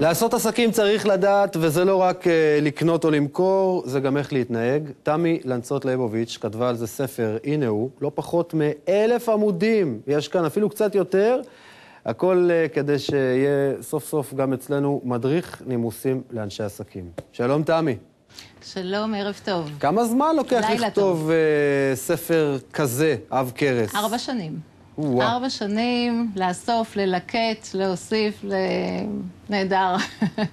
לעשות עסקים צריך לדעת, וזה לא רק uh, לקנות או למכור, זה גם איך להתנהג. תמי לנצות ליבוביץ' כתבה על זה ספר, הנה הוא, לא פחות מאלף עמודים, יש כאן אפילו קצת יותר. הכל uh, כדי שיהיה סוף סוף גם אצלנו מדריך נימוסים לאנשי עסקים. שלום, תמי. שלום, ערב טוב. כמה זמן לוקח לכתוב uh, ספר כזה, עב כרס? ארבע שנים. ארבע שנים, לאסוף, ללקט, להוסיף, נהדר.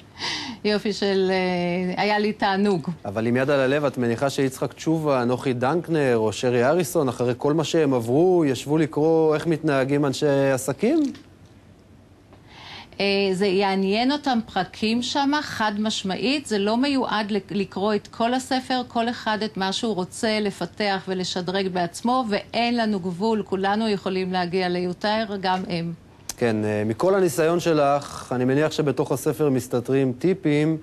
יופי של... אה, היה לי תענוג. אבל עם יד על הלב, את מניחה שיצחק תשובה, נוחי דנקנר או שרי אריסון, אחרי כל מה שהם עברו, ישבו לקרוא איך מתנהגים אנשי עסקים? אה, זה יעניין אותם פרקים שם, חד משמעית, זה לא מיועד לקרוא את כל הספר, כל אחד את מה שהוא רוצה לפתח ולשדרג בעצמו, ואין לנו גבול, כולנו יכולים להגיע ליותר, גם הם. כן, אה, מכל הניסיון שלך, אני מניח שבתוך הספר מסתתרים טיפים.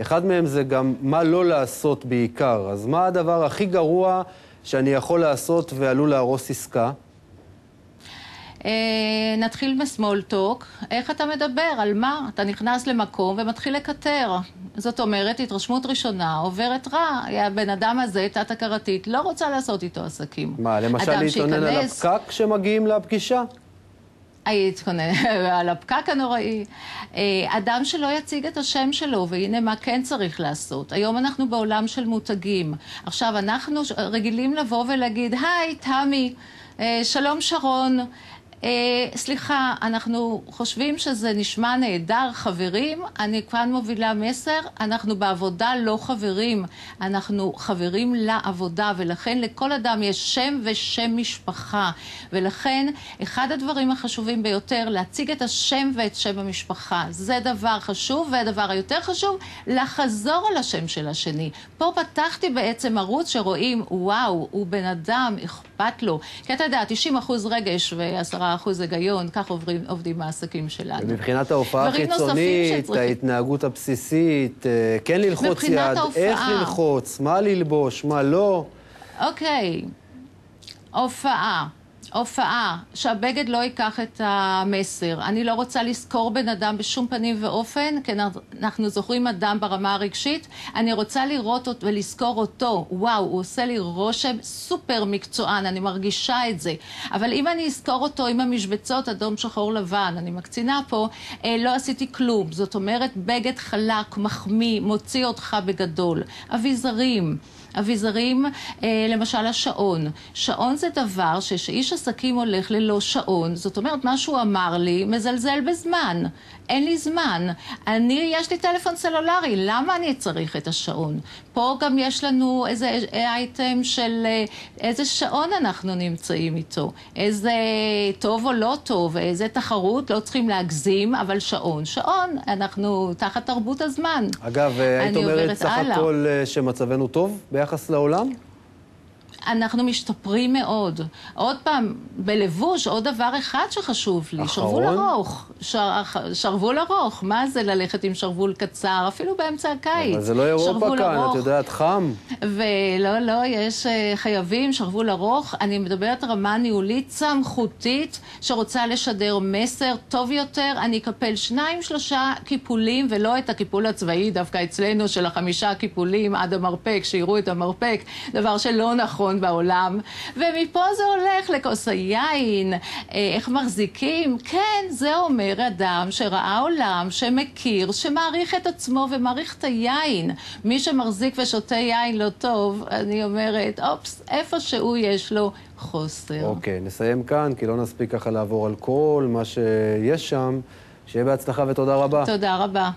אחד מהם זה גם מה לא לעשות בעיקר. אז מה הדבר הכי גרוע שאני יכול לעשות ועלול להרוס עסקה? אה, נתחיל בסמולטוק. איך אתה מדבר? על מה? אתה נכנס למקום ומתחיל לקטר. זאת אומרת, התרשמות ראשונה עוברת רע. הבן אדם הזה, תת-הכרתית, לא רוצה לעשות איתו עסקים. מה, למשל להתלונן על הפקק כשמגיעים לפגישה? להתכונן על הפקק הנוראי. אה, אדם שלא יציג את השם שלו, והנה מה כן צריך לעשות. היום אנחנו בעולם של מותגים. עכשיו, אנחנו רגילים לבוא ולהגיד, היי, תמי, אה, שלום שרון. אה, סליחה, אנחנו חושבים שזה נשמע נהדר, חברים. אני כאן מובילה מסר, אנחנו בעבודה לא חברים, אנחנו חברים לעבודה, ולכן לכל אדם יש שם ושם משפחה. ולכן, אחד הדברים החשובים ביותר, להציג את השם ואת שם המשפחה. זה דבר חשוב, והדבר היותר חשוב, לחזור על השם של השני. פה פתחתי בעצם ערוץ שרואים, וואו, הוא בן אדם, אכפת לו. כי אתה יודע, 90% רגש ו-10% אחוז היגיון, כך עוברים, עובדים העסקים שלנו. ומבחינת ההופעה החיצונית, ההתנהגות הבסיסית, אה, כן ללחוץ יד, ההופעה. איך ללחוץ, מה ללבוש, מה לא. אוקיי, הופעה. הופעה, שהבגד לא ייקח את המסר. אני לא רוצה לזכור בן אדם בשום פנים ואופן, כי אנחנו זוכרים אדם ברמה הרגשית. אני רוצה לראות אותו ולזכור אותו. וואו, הוא עושה לי רושם סופר מקצוען, אני מרגישה את זה. אבל אם אני אזכור אותו עם המשבצות אדום, שחור, לבן, אני מקצינה פה, אה, לא עשיתי כלום. זאת אומרת, בגד חלק, מחמיא, מוציא אותך בגדול. אביזרים. אביזרים, אה, למשל השעון. שעון זה דבר שכשאיש עסקים הולך ללא שעון, זאת אומרת, מה שהוא אמר לי, מזלזל בזמן. אין לי זמן. אני, יש לי טלפון סלולרי, למה אני צריך את השעון? פה גם יש לנו איזה אייטם של אה, איזה שעון אנחנו נמצאים איתו. איזה טוב או לא טוב, איזה תחרות, לא צריכים להגזים, אבל שעון. שעון, אנחנו תחת תרבות הזמן. אגב, היית אומרת סך הכל אה, שמצבנו טוב ביחס לעולם? אנחנו משתפרים מאוד. עוד פעם, בלבוש, עוד דבר אחד שחשוב לי, שרוול ארוך. שר, שרוול ארוך, מה זה ללכת עם שרוול קצר, אפילו באמצע הקיץ. אבל זה לא אירופה כאן, ארוך. את יודעת, חם. ולא, לא, יש אה, חייבים, שרוול ארוך. אני מדברת רמה ניהולית סמכותית, שרוצה לשדר מסר טוב יותר. אני אקפל שניים, שלושה קיפולים, ולא את הקיפול הצבאי, דווקא אצלנו, של החמישה קיפולים עד המרפק, שיראו את המרפק, דבר שלא נכון. נכון בעולם, ומפה זה הולך לכוס היין, אה, איך מחזיקים. כן, זה אומר אדם שראה עולם, שמכיר, שמעריך את עצמו ומעריך את היין. מי שמחזיק ושותה יין לא טוב, אני אומרת, אופס, איפה שהוא יש לו חוסר. אוקיי, נסיים כאן, כי לא נספיק ככה לעבור על כל מה שיש שם. שיהיה בהצלחה ותודה רבה. תודה רבה.